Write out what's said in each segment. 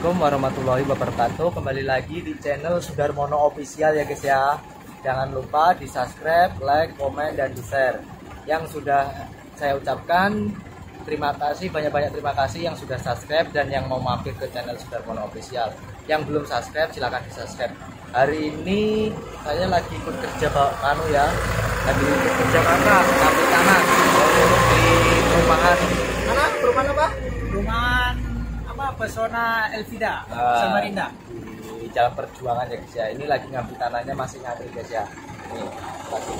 Assalamualaikum warahmatullahi wabarakatuh. Kembali lagi di channel Sudarmono Official ya guys ya. Jangan lupa di subscribe, like, komen, dan di share. Yang sudah saya ucapkan Terima kasih, banyak-banyak terima kasih yang sudah subscribe Dan yang mau mampir ke channel Sudarmono Official. Yang belum subscribe silahkan di subscribe Hari ini saya lagi bekerja kanu ya. Lagi bekerja mana? Ngambil tanah Di perumahan Mana? Perumahan apa? Perumahan apa pesona Elvida Ah, Samarinda di Jalan Perjuangan ya guys ya. Ini lagi ngambil tanahnya masih ngantri guys ya. Ini lagi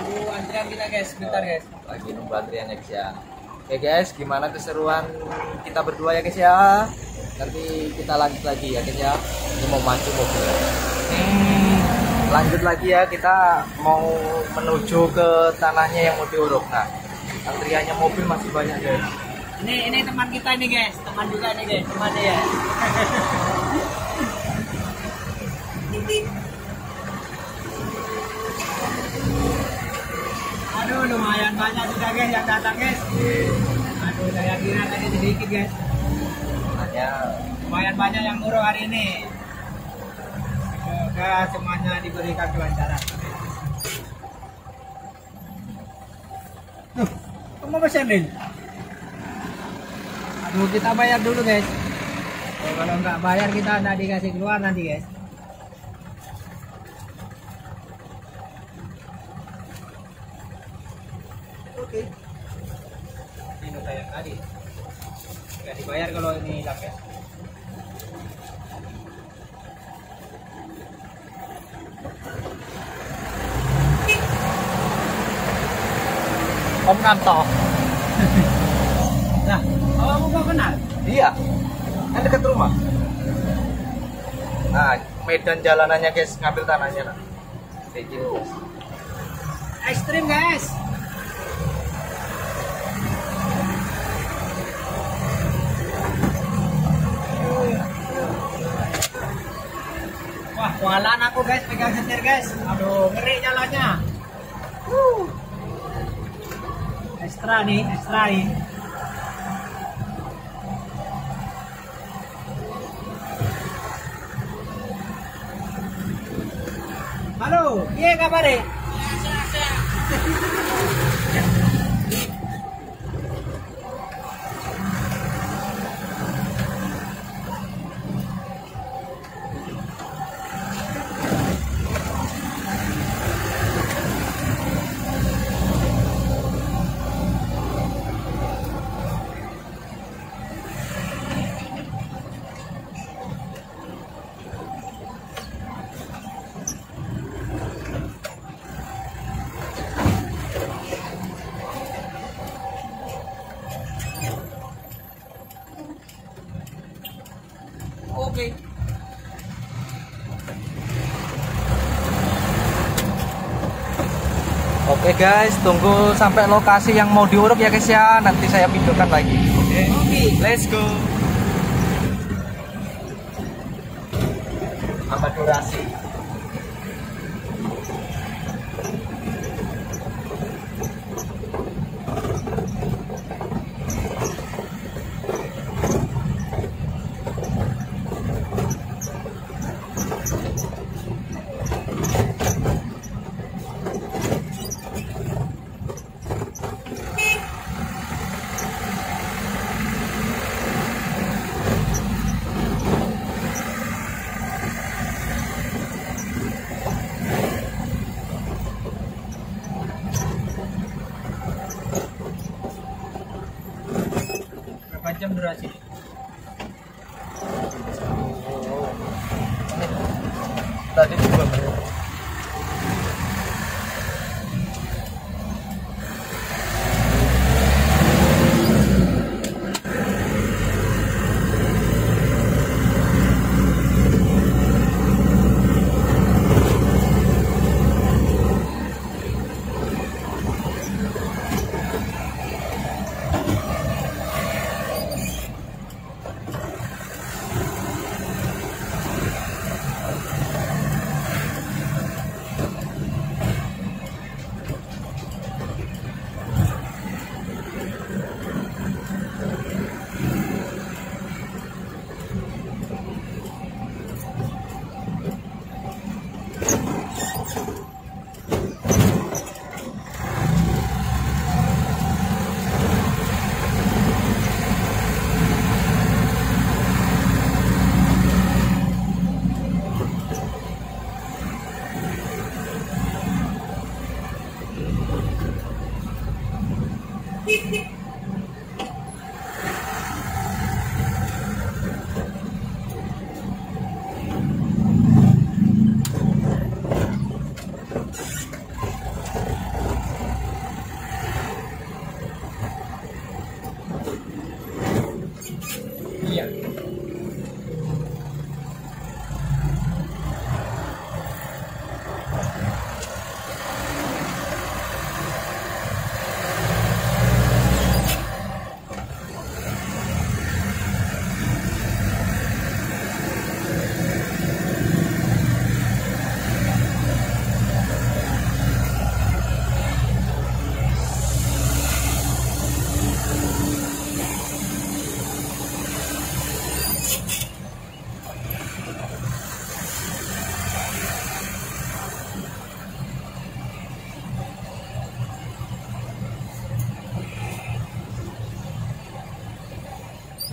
Tunggu antrian kita guys bentar guys lagi nunggu antriannya guys ya. Oke guys, gimana keseruan kita berdua ya guys ya? Nanti kita lanjut lagi ya guys ya. Ini mau maju mobil. Hmm, lanjut lagi ya kita mau menuju ke tanahnya yang mau diuruk. Nah, antriannya mobil masih banyak guys. ini ini teman kita ini guys. Teman juga nih guys. Temannya ya aduh lumayan banyak juga guys yang datang guys. Aduh saya kira tadi sedikit guys. Lumayan banyak yang nguruk hari ini. Semoga semuanya diberikan kelancaran apa sendiri? Aduh, kita bayar dulu guys. Oh, kalau nggak bayar kita nggak dikasih keluar nanti guys. Oke. Ini nota yang tadi. Nggak dibayar kalau ini hilang ya. Nah, Iya, kan dekat rumah. Nah, medan jalanannya guys, ngambil tanahnya. Nah. Kayak gini guys. Ekstrim guys. Wah, kualan aku guys pegang setir guys. Aduh, ngeri jalannya. Wuh. Ekstra nih, ekstra nih. gabarito. Kabar Oke. Oke guys, tunggu sampai lokasi yang mau diuruk ya guys ya. Nanti saya videokan lagi. Oke. Oke. Let's go. jam berapa sih?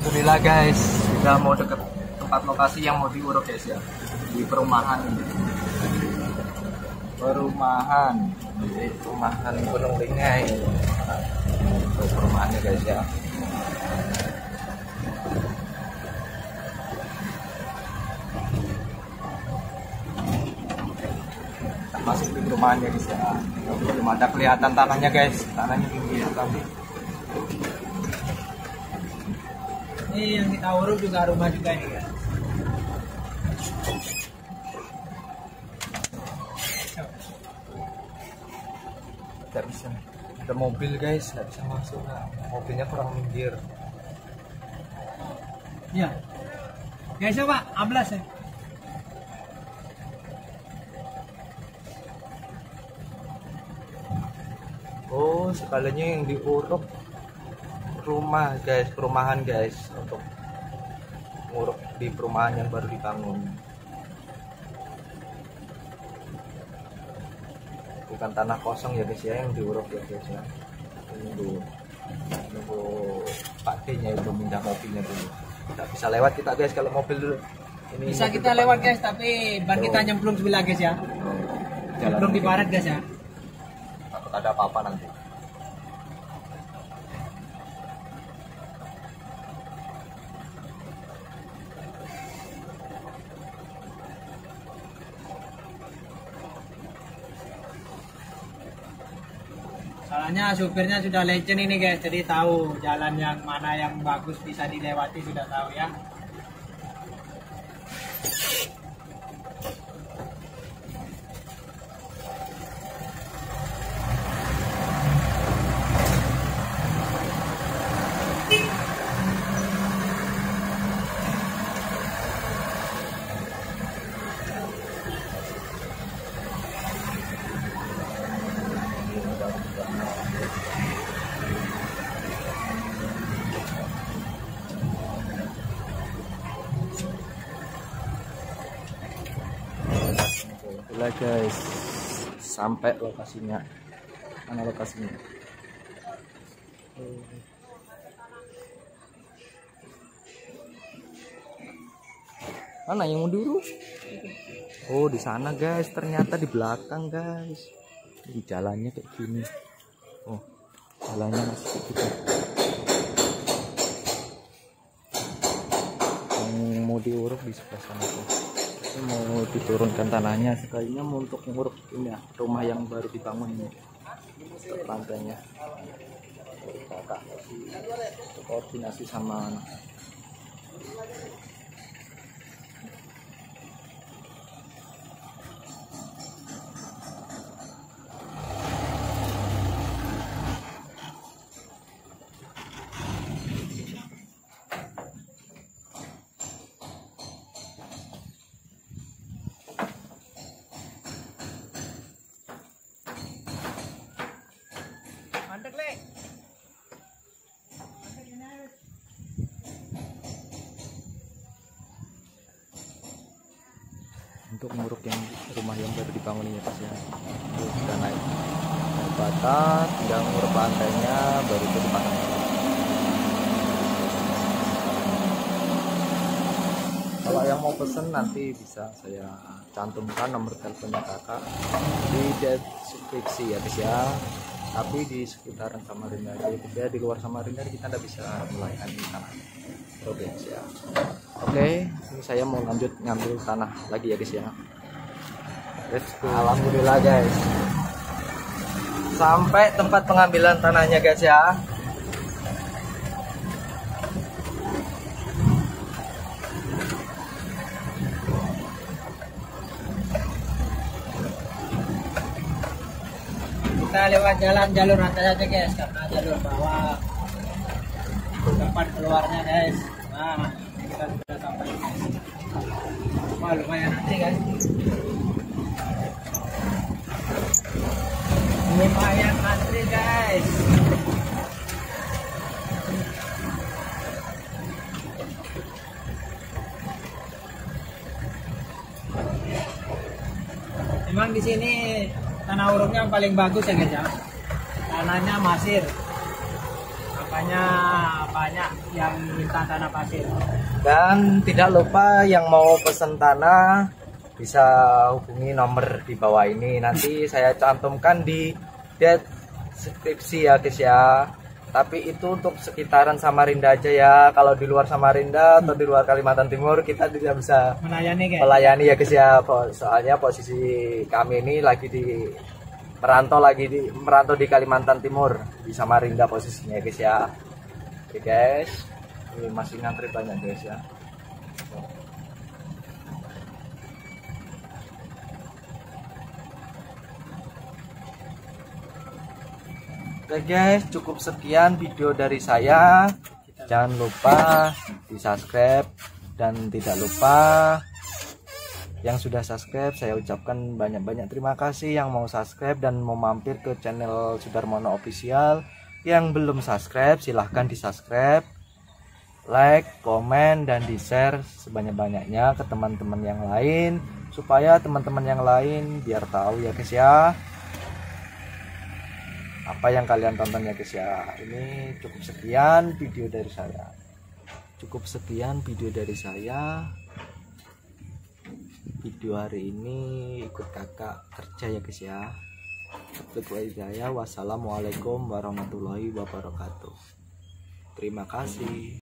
Alhamdulillah guys, sudah mau deket tempat lokasi yang mau diuruk guys ya di perumahan. Perumahan, di perumahan Gunung Lingai. Nah, perumahannya guys ya. Masuk di perumahannya guys ya. Belum ada kelihatan tanahnya guys, tanahnya tinggi tapi Ini yang kita urut juga rumah juga ini kan. nggak bisa ada mobil guys nggak bisa masuk mobilnya kurang minggir Iya. Guys, coba ablas ya. oh sekalinya yang diuruk rumah guys. Perumahan guys. Untuk nguruk di perumahan yang baru dibangun. Bukan tanah kosong ya guys ya yang diuruk ya guys ya. Nunggu nunggu Pak D nya itu pindah mobilnya dulu. Tidak bisa lewat kita guys kalau mobil dulu. Ini Bisa mobil kita lewat guys, tapi ban kita nyemplung sebelah guys ya. Jalan Nyemplung di barat guys ya. takut ada apa-apa nanti Soalnya supirnya sudah legend ini guys, jadi tahu jalan yang mana yang bagus bisa dilewati sudah tahu ya. Guys, sampai lokasinya. Mana lokasinya? Mana yang diurus? Oh di sana guys, ternyata di belakang guys. Di jalannya kayak gini. Oh jalannya masih gitu. Yang mau diuruk di sebelah sana tuh. Mau diturunkan tanahnya sekalinya untuk menguruk ini ya rumah yang baru dibangun ini lantainya kakak koordinasi sama untuk menguruk yang rumah yang baru dibangun ini pas ya. Sudah naik naik batas tinggal nguruk lantainya baru itu dipasang kalau yang mau pesen nanti bisa saya cantumkan nomor teleponnya kakak. Di deskripsi ya guys ya tapi di sekitaran Samarinda ya di luar Samarinda kita tidak bisa melayani tanah. Oke guys ya oke ini saya mau lanjut ngambil tanah lagi ya guys ya. Let's go. Alhamdulillah guys. Sampai tempat pengambilan tanahnya guys ya lewat jalan jalur atas aja guys. Karena jalur bawah. Depan keluarnya guys? Nah kita sudah sampai wah lumayan nanti guys. Lumayan antri guys. Emang di sini tanah urupnya yang paling bagus ya guys ya. Tanahnya masir. Makanya banyak yang minta tanah pasir. dan tidak lupa yang mau pesen tanah bisa hubungi nomor di bawah ini nanti saya cantumkan di deskripsi ya guys ya tapi itu untuk sekitaran Samarinda aja ya. Kalau di luar Samarinda atau di luar Kalimantan Timur kita tidak bisa Melayani guys. melayani ya guys ya. Soalnya posisi kami ini lagi di merantau lagi di merantau di Kalimantan Timur di Samarinda posisinya ya guys ya. Oke guys. Ini masih ngantri banyak guys ya Oke guys, cukup sekian video dari saya. Jangan lupa di subscribe dan tidak lupa yang sudah subscribe saya ucapkan banyak-banyak terima kasih yang mau subscribe dan mau mampir ke channel Sudarmono Official. Yang belum subscribe silahkan di subscribe, like, komen dan di share sebanyak-banyaknya ke teman-teman yang lain supaya teman-teman yang lain biar tahu ya guys ya apa yang kalian tonton ya guys ya? Ini cukup sekian video dari saya. Cukup sekian video dari saya. Video hari ini ikut kakak kerja ya guys ya. Ikut saya. Wassalamualaikum warahmatullahi wabarakatuh. Terima kasih